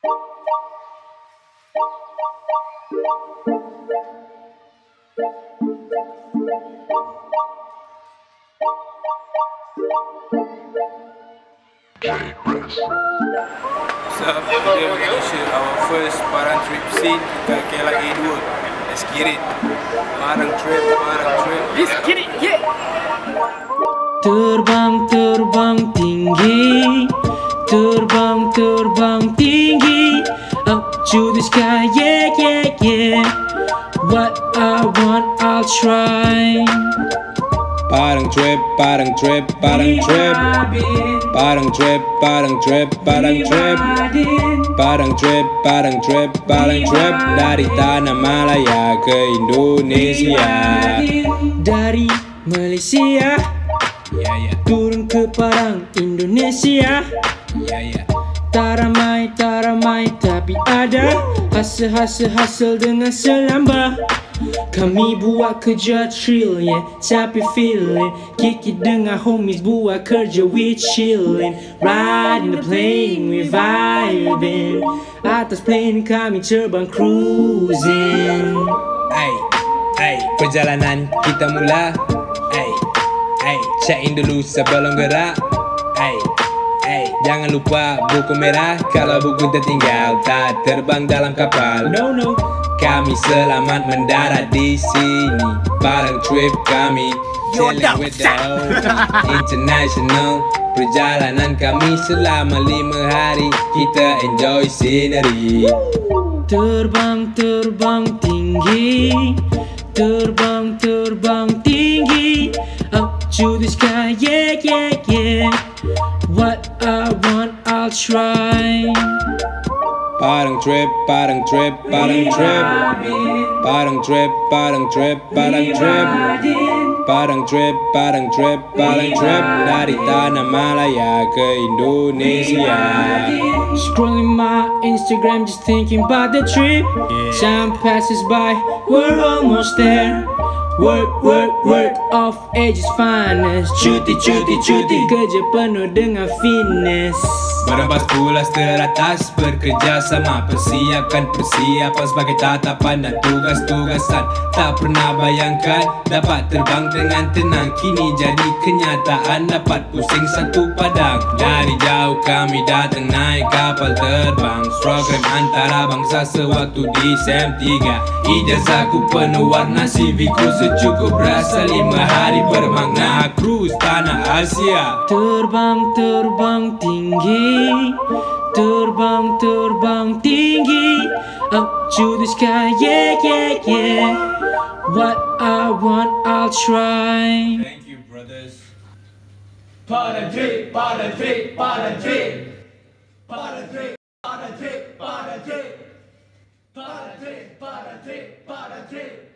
So, kita Malaysia, our first parang trip scene ke KLIA 2 Let's get it Parang trip, parang trip Let's get it, yeah Terbang, terbang tinggi. Terbang, terbang tinggi to the sky, yeah, yeah, yeah. What I want, I'll try. Parang trip, parang trip, parang trip. Parang trip, parang trip, parang trip. Parang trip, parang trip, parang trip. Dari Tanah Malaya ke Indonesia. Dari Malaysia. Ya, ya, Turun ke Parang Indonesia. Ya, ya Tak ramai, tak ramai Tapi ada Hasil, hasil, hasil dengan selamba. Kami buat kerja trillin Tapi feeling Kiki dengan homies buat kerja we chillin Riding the plane we vibing. Atas plane kami terbang cruising. Ay, ay, perjalanan kita mula. Ay, ay, check in dulu sebelum gerak. Ay, ay, jangan lupa buku merah Kalau buku tertinggal tak terbang dalam kapal. No, no. Kami selamat mendarat di sini. Bareng trip kami Chilling with the International Perjalanan kami selama lima hari. Kita enjoy scenery. Terbang, terbang tinggi. Terbang, terbang tinggi. Up to the sky, yeah, yeah I'll try. Parang trip, parang trip, parang trip. Parang trip, parang trip, parang trip. Parang trip, parang trip, parang trip. Dari Tanah Malaya ke Indonesia. Scrolling my Instagram just thinking about the trip. Time passes by, we're almost there Work, work, work, off ages finest. Cuti, cuti, cuti, kerja penuh dengan finesse. Berembas pulas teratas Bekerja sama. Persiapkan persiapan Sebagai tatapan dan tugas-tugasan. Tak pernah bayangkan Dapat terbang dengan tenang. Kini jadi kenyataan Dapat pusing satu padang. Dari jauh kami datang naik kapal terbang. Program antara bangsa sewaktu di SEM 3 Ijazahku penuh warna CV ku juga berasa lima hari bermakna Cruise tanah Asia. Terbang terbang tinggi. Terbang terbang tinggi. Up to the sky yeah yeah yeah. What I want I'll try. Thank you brothers. Para drip, para drip, para drip. Para drip, para drip, para drip. Para drip, para drip, para drip.